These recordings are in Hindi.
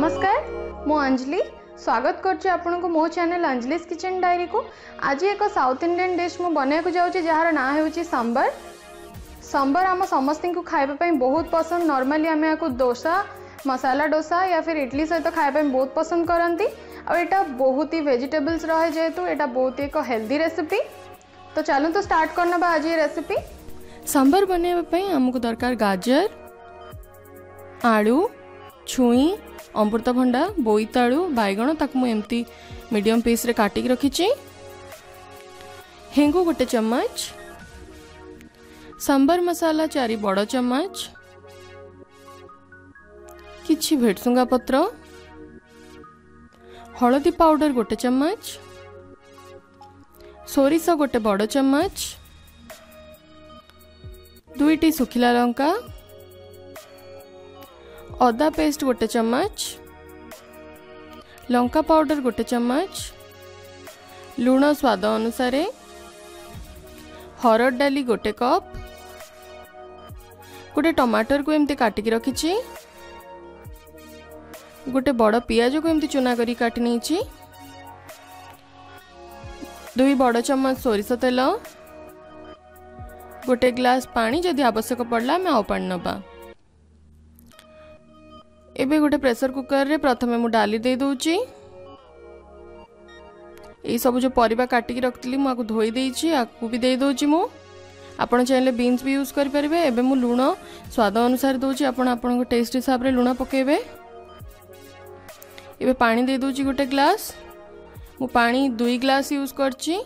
नमस्कार मु अंजलि स्वागत करो चेल अंजलि किचेन डायरी को आज एक साउथ इंडियन डिश मु बनवाक जाऊँगी जार ना हो सांबर सांबर आम समस्त खायापी बहुत पसंद नर्माली आम या दोसा मसाला डोसा या फिर इडली सहित खायापी बहुत पसंद करती आटा बहुत ही भेजिटेबल्स रहे जेहेतु यहाँ बहुत ही एक हेल्दी रेसीपी तो चलो तो स्टार्ट करना आज ये रेसीपी सांबर बनवाई दरकार गाजर आलू छुई ଅମୃତଭଣ୍ଡା ବୋଇତାଳୁ ବାଇଗଣ ତାକୁ ମୁଁ ଏମିତି ମିଡ଼ିୟମ୍ ପିସ୍ରେ କାଟିକି ରଖିଛି ହେଙ୍ଗୁ ଗୋଟେ ଚାମଚ ସାମ୍ବାର ମସଲା ଚାରି ବଡ଼ ଚାମଚ କିଛି ଭେଟସୁଙ୍ଗା ପତ୍ର ହଳଦୀ ପାଉଡ଼ର ଗୋଟେ ଚାମଚ ସୋରିଷ ଗୋଟେ ବଡ଼ ଚାମଚ ଦୁଇଟି ଶୁଖିଲା ଲଙ୍କା ଅଦା ପେଷ୍ଟ ଗୋଟେ ଚାମଚ ଲଙ୍କା ପାଉଡ଼ର ଗୋଟେ ଚାମଚ ଲୁଣ ସ୍ୱାଦ ଅନୁସାରେ ହରଡ଼ ଡାଲି ଗୋଟେ କପ୍ ଗୋଟେ ଟମାଟରକୁ ଏମିତି କାଟିକି ରଖିଛି ଗୋଟେ ବଡ଼ ପିଆଜକୁ ଏମିତି ଚୁନା କରି କାଟି ନେଇଛି ଦୁଇ ବଡ଼ ଚାମଚ ସୋରିଷ ତେଲ ଗୋଟେ ଗ୍ଲାସ୍ ପାଣି ଯଦି ଆବଶ୍ୟକ ପଡ଼ିଲା ଆମେ ଆଉ ପାଣି ନେବା एबे गोटे प्रेशर कुकर रे प्रथमे मु डाली दे दउची ए सब जो परिवा काटिक रखतली मु आकु धोई दैछी आकु भी दे दउची मु आपण चाहेले बीन्स भी यूज करि परबे एबे मु लूनो स्वाद अनुसार दउची आपण आपण को टेस्ट हिसाब रे लूनो पकेबे एबे पानी दे दउची गोटे ग्लास मु पानी दुई ग्लास यूज करछी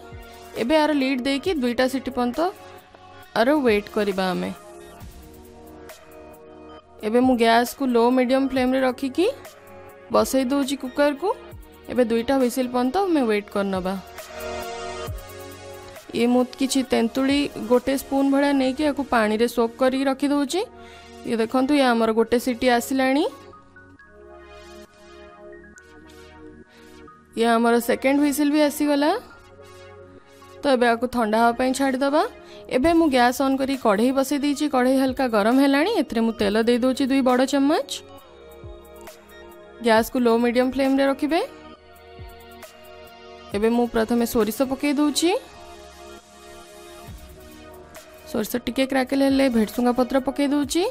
एबे आरो लीड देकी दुईटा सिटी पंत आरो वेट करबा हमें एबे मु गैस को लो मीडियम फ्लेम रे रखी कि बसई दोची कुकर को एबे दुईटा विसिल पंत मे वेट करनबा ये मुत किछि तेंतुली गोटे स्पून भड़ा नै कि एको पानी रे सोक करी रखी दोची ये देखंतु ये हमर गोटे सिटी आसिलानी ये हमर सेकंड विसिल भी आसी गला तो एबे आकु ठंडा हो पई छाड़ दबा एबे मु गैस ऑन करी कढ़ई बसे दीची कढ़ई हल्का गरम हेलाणी एथरे मु तेल दे दोची दुई बड़ चम्मच गैस को लो मीडियम फ्लेम रे रखिबे एबे मु प्रथमे सोरिस पके दोची सोरिस टिके क्रैकल हेले भेटसुंगा पत्र पके दोची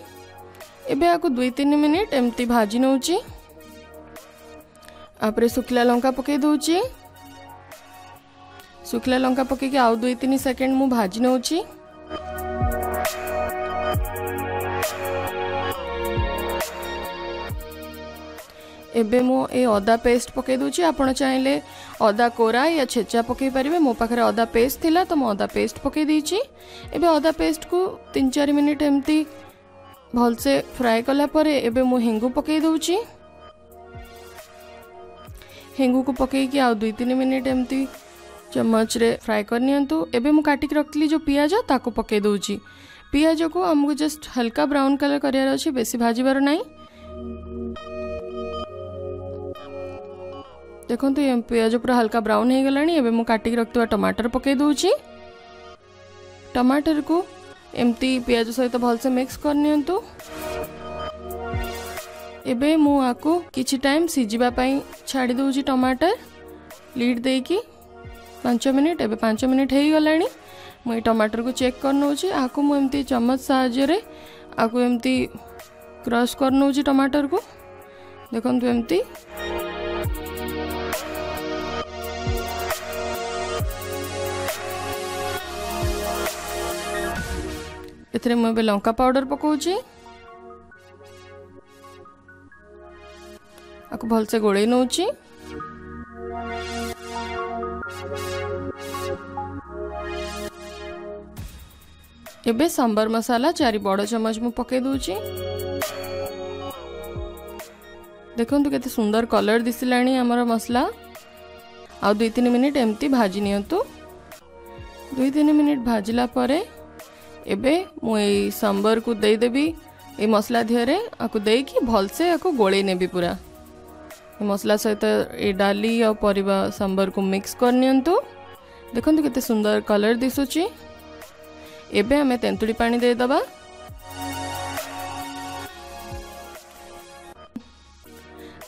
एबे आकु 2-3 मिनिट एम्ती भाजी नोची आपरे सुखला लंका पके दोची सुखला लंका पक दुई तीन सेकेंड मु भाजी नौ एबे मु ए अदा पेस्ट पकई दूची आप चाहिए अदा कोरा या छेचा पकई पारे मो पाखे अदा पेस्ट थिला तो मो अदा पेस्ट पकई दीची एबे अदा पेस्ट को तीन चार मिनिट एमती भलसे फ्राए कलापर एबे मु हेंगु पकई दूची हेंगु को पकई कि आई तीन मिनिट एमती चमच रे फ्राए करनी काटिक रखी जो पिज ताक पकईदे पिज को आमको जस्ट हल्का ब्राउन कलर कर बेस भाजबार ना देखो पिज पूरा हल्का ब्राउन हो गला काटिक रखा टमाटर पकईदे टमाटर को एमती पिज सहित भलसे मिक्स करनी एबे मु आकु किछि टाइम सिजिबा पई छाडी दउ टमाटर लीड देकी ପାଞ୍ଚ ମିନିଟ୍ ଏବେ ପାଞ୍ଚ ମିନିଟ୍ ହେଇଗଲାଣି ମୁଁ ଏଇ ଟମାଟରକୁ ଚେକ୍ କରିନେଉଛି ଆକୁ ମୁଁ ଏମିତି ଚାମଚ ସାହାଯ୍ୟରେ ଆକୁ ଏମିତି କ୍ରସ୍ କରିନେଉଛି ଟମାଟରକୁ ଦେଖନ୍ତୁ ଏମିତି ଏଥିରେ ମୁଁ ଏବେ ଲଙ୍କା ପାଉଡ଼ର ପକାଉଛି ଆକୁ ଭଲସେ ଗୋଳେଇ ନେଉଛି ଏବେ ସମ୍ବର ମସଲା ଚାରି ବଡ଼ ଚାମଚ ମୁଁ ପକାଇ ଦେଉଛି ଦେଖନ୍ତୁ କେତେ ସୁନ୍ଦର କଲର୍ ଦିଶିଲାଣି ଆମର ମସଲା ଆଉ ଦୁଇ ତିନି ମିନିଟ୍ ଏମିତି ଭାଜି ନିଅନ୍ତୁ ଦୁଇ ତିନି ମିନିଟ୍ ଭାଜିଲା ପରେ ଏବେ ମୁଁ ଏଇ ସମ୍ବରକୁ ଦେଇଦେବି ଏଇ ମସଲା ଦେହରେ ଆକୁ ଦେଇକି ଭଲସେ ଆକୁ ଗୋଳେଇ ନେବି ପୁରା ମସଲା ସହିତ ଏ ଡାଲି ଆଉ ପରିବା ସାମ୍ବରକୁ ମିକ୍ସ କରିନିଅନ୍ତୁ ଦେଖନ୍ତୁ କେତେ ସୁନ୍ଦର କଲର୍ ଦିଶୁଛି ଏବେ ଆମେ ତେନ୍ତୁଳି ପାଣି ଦେଇଦେବା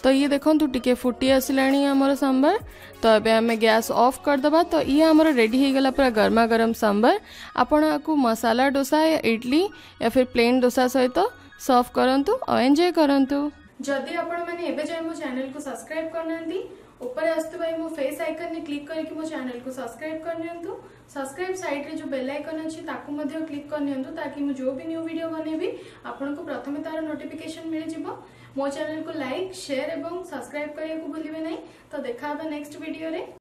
ତ ଇଏ ଦେଖନ୍ତୁ ଟିକେ ଫୁଟି ଆସିଲାଣି ଆମର ସାମ୍ବର ତ ଏବେ ଆମେ ଗ୍ୟାସ୍ ଅଫ୍ କରିଦେବା ତ ଇଏ ଆମର ରେଡ଼ି ହେଇଗଲା ପୁରା ଗରମା ଗରମ ସାମ୍ବର ଆପଣ ଆକୁ ମସାଲା ଡୋସା ୟା ଇଡ଼ଲି ୟା ଫିର୍ ପ୍ଲେନ୍ ଡୋସା ସହିତ ସର୍ଭ କରନ୍ତୁ ଆଉ ଏନ୍ଜୟ କରନ୍ତୁ যদি আপন মানে এবে জয় মো চ্যানেল কো সাবস্ক্রাইব করনতি উপরে অস্তু ভাই মো ফেজ আইকন নি ক্লিক করি কি মো চ্যানেল কো সাবস্ক্রাইব করনতু সাবস্ক্রাইব সাইড রে জো বেল আইকন আছে তাকু মধ্যে ক্লিক করনতু তা কি মো জো বি নিউ ভিডিও বনেবি আপন কো প্রথমে তার নোটিফিকেশন মিলে জিবো মো চ্যানেল কো লাইক শেয়ার এবং সাবস্ক্রাইব কইয় কো ভুলিবে নাই তো দেখা হবে নেক্সট ভিডিও রে